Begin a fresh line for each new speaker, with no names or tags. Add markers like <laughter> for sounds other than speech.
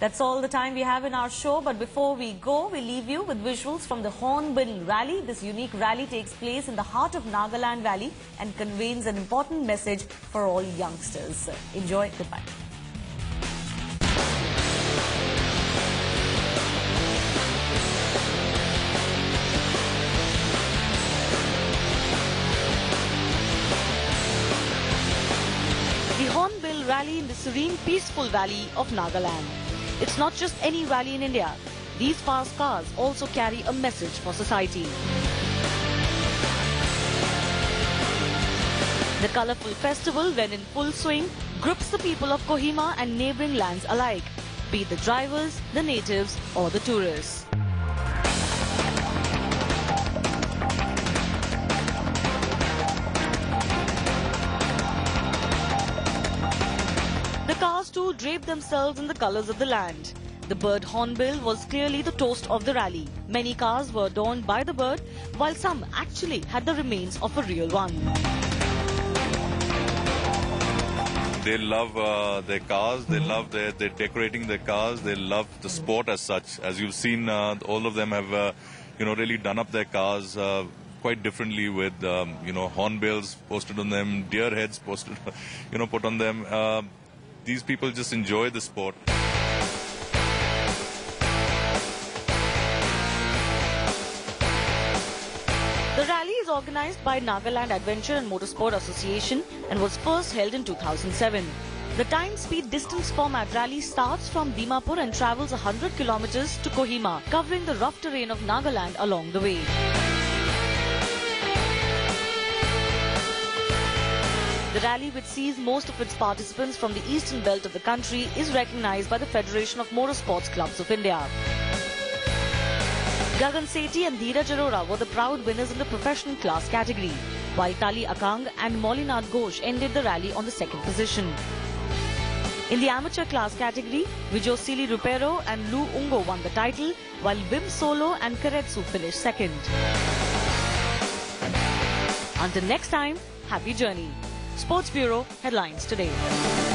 That's all the time we have in our show. But before we go, we leave you with visuals from the Hornbill Rally. This unique rally takes place in the heart of Nagaland Valley and conveys an important message for all youngsters. Enjoy. Goodbye. The Hornbill Rally in the serene, peaceful valley of Nagaland. It's not just any rally in India. These fast cars also carry a message for society. The colourful festival, when in full swing, groups the people of Kohima and neighbouring lands alike, be it the drivers, the natives or the tourists. Draped themselves in the colours of the land. The bird hornbill was clearly the toast of the rally. Many cars were adorned by the bird, while some actually had the remains of a real one.
They love uh, their cars. They love their decorating their cars. They love the sport as such. As you've seen, uh, all of them have uh, you know really done up their cars uh, quite differently with um, you know hornbills posted on them, deer heads posted <laughs> you know put on them. Uh, these people just enjoy the sport.
The rally is organized by Nagaland Adventure and Motorsport Association and was first held in 2007. The time speed distance format rally starts from Dimapur and travels 100 kilometers to Kohima, covering the rough terrain of Nagaland along the way. The rally, which sees most of its participants from the eastern belt of the country, is recognized by the Federation of Motorsports Clubs of India. Gagan Sethi and Dheeraj Arora were the proud winners in the professional class category, while Tali Akang and Molinath Ghosh ended the rally on the second position. In the amateur class category, Vijosili Rupero and Lu Ungo won the title, while Vim Solo and Karetsu finished second. Until next time, happy journey. Sports Bureau headlines today.